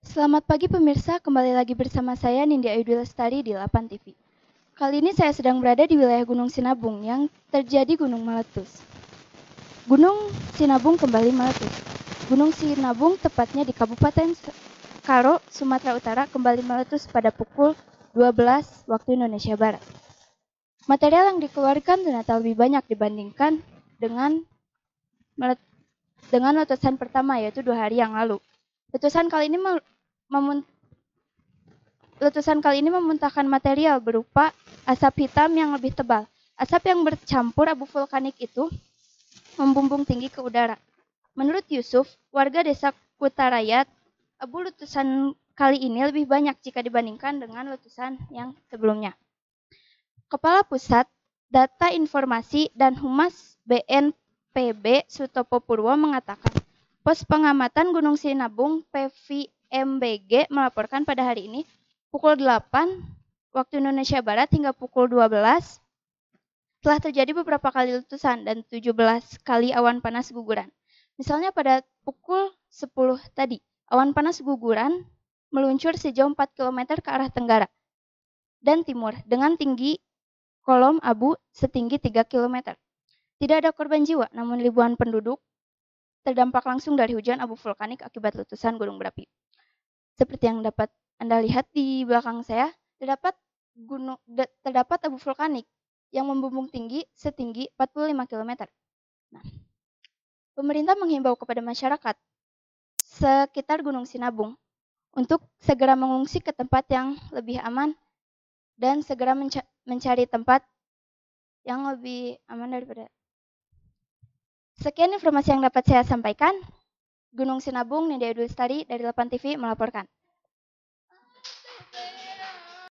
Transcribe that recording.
Selamat pagi pemirsa, kembali lagi bersama saya Nindya Ayu Lestari di Lapan TV. Kali ini saya sedang berada di wilayah Gunung Sinabung yang terjadi gunung meletus. Gunung Sinabung kembali meletus. Gunung Sinabung tepatnya di Kabupaten Karo, Sumatera Utara kembali meletus pada pukul 12 waktu Indonesia Barat. Material yang dikeluarkan ternyata lebih banyak dibandingkan dengan dengan letusan pertama yaitu dua hari yang lalu. Letusan kali ini letusan kali ini memuntahkan material berupa asap hitam yang lebih tebal. Asap yang bercampur abu vulkanik itu membumbung tinggi ke udara. Menurut Yusuf, warga desa Kutarayat, abu letusan kali ini lebih banyak jika dibandingkan dengan letusan yang sebelumnya. Kepala Pusat Data Informasi dan Humas BNPB Sutopo Purwo mengatakan, Pos pengamatan Gunung Sinabung PVMBG melaporkan pada hari ini pukul 8 waktu Indonesia Barat hingga pukul 12 telah terjadi beberapa kali letusan dan 17 kali awan panas guguran. Misalnya pada pukul 10 tadi, awan panas guguran meluncur sejauh 4 km ke arah tenggara dan timur dengan tinggi kolom abu setinggi 3 km. Tidak ada korban jiwa, namun ribuan penduduk terdampak langsung dari hujan abu vulkanik akibat letusan gunung berapi. Seperti yang dapat Anda lihat di belakang saya, terdapat gunung terdapat abu vulkanik yang membumbung tinggi setinggi 45 km. Nah, pemerintah menghimbau kepada masyarakat sekitar Gunung Sinabung untuk segera mengungsi ke tempat yang lebih aman dan segera mencari tempat yang lebih aman daripada Sekian informasi yang dapat saya sampaikan. Gunung Sinabung, Nindya Dwi Lestari dari Lepan TV melaporkan.